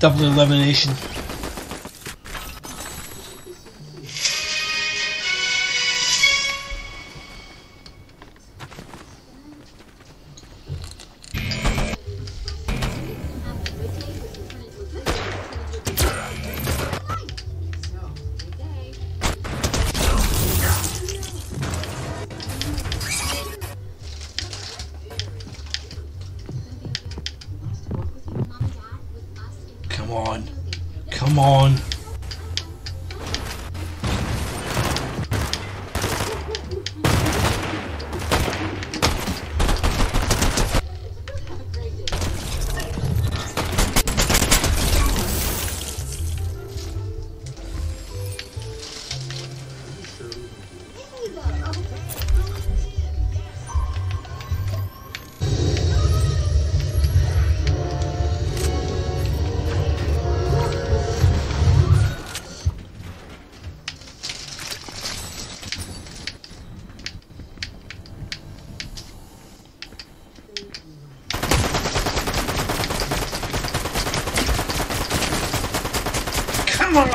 Double elimination. Come on.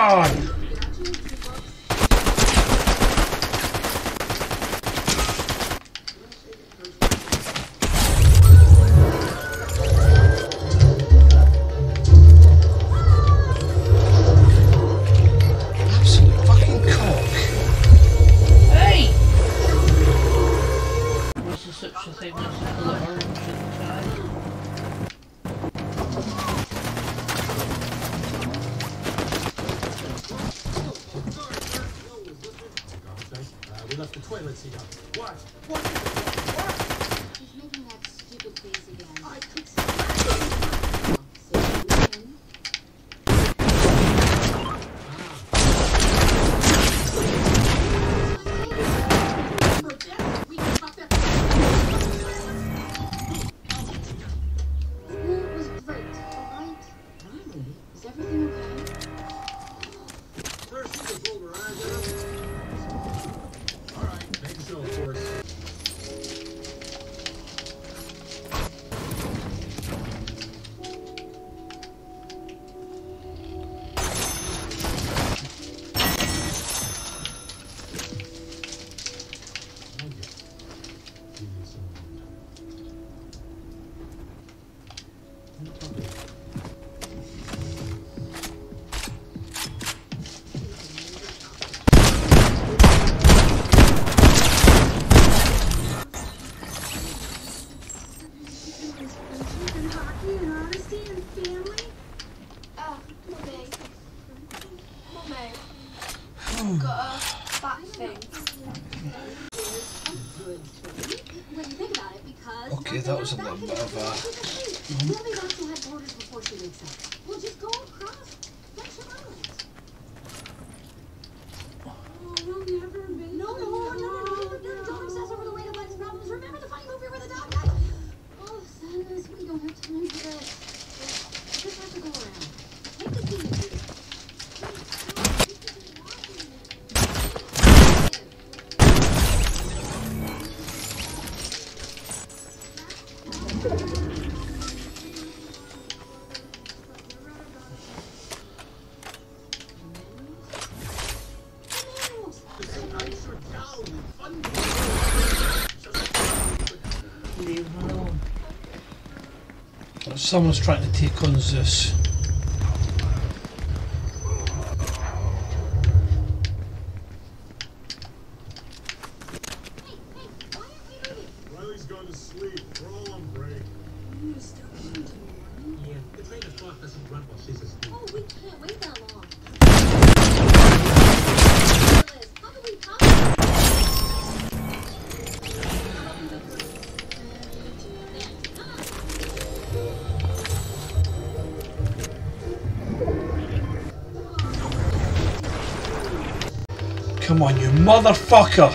Come we the toilet seat up. Watch! He's Got a thing. Okay, that was a little bit of a- for this. Someone's trying to take on Zeus. Come on, you motherfucker!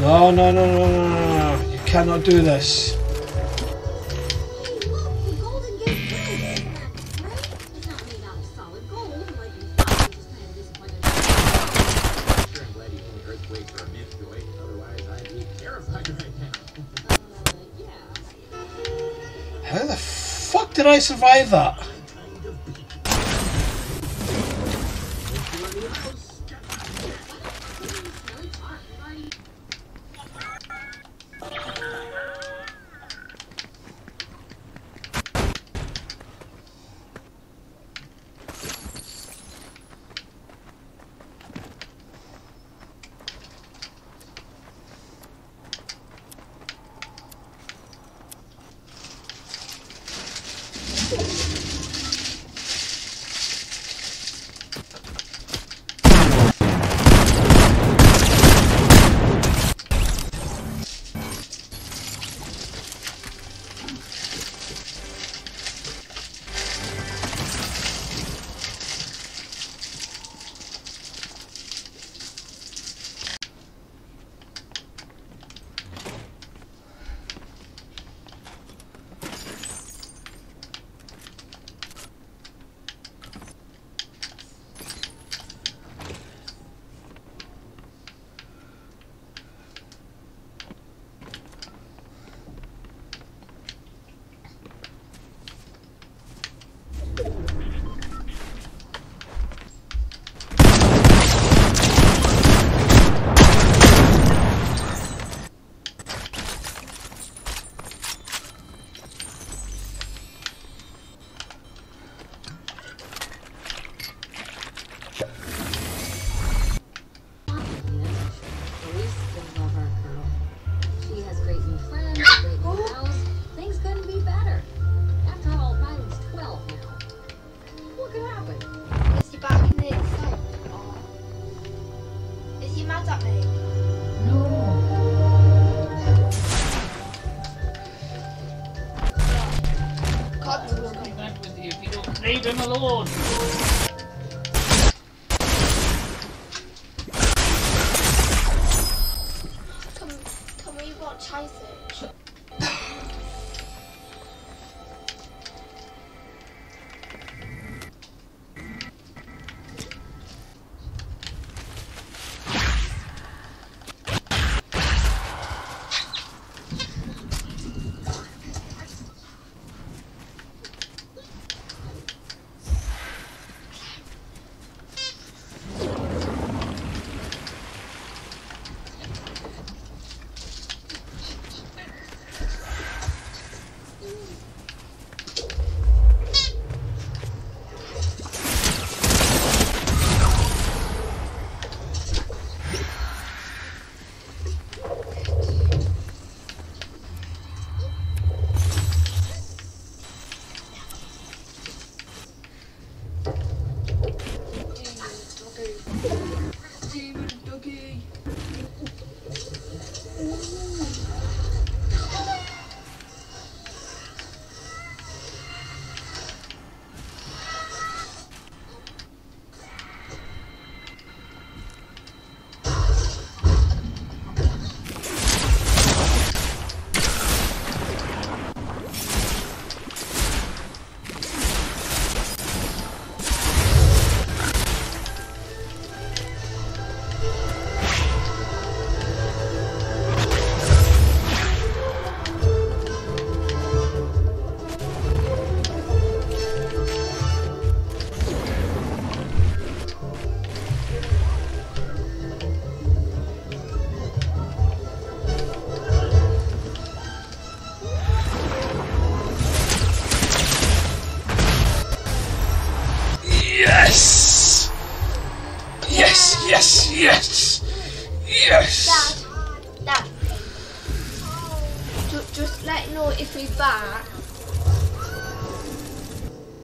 No, no, no, no, no, no, no. You cannot do this. Did I survive that? Leave him alone.